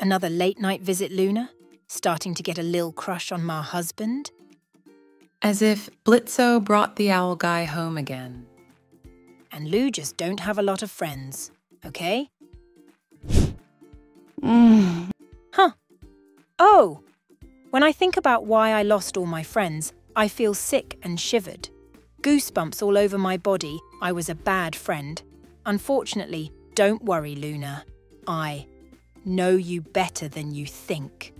Another late night visit, Luna? Starting to get a lil crush on my husband? As if Blitzo brought the owl guy home again. And Lou just don't have a lot of friends, okay? Mm. Huh. Oh! When I think about why I lost all my friends, I feel sick and shivered. Goosebumps all over my body. I was a bad friend. Unfortunately, don't worry, Luna. I know you better than you think.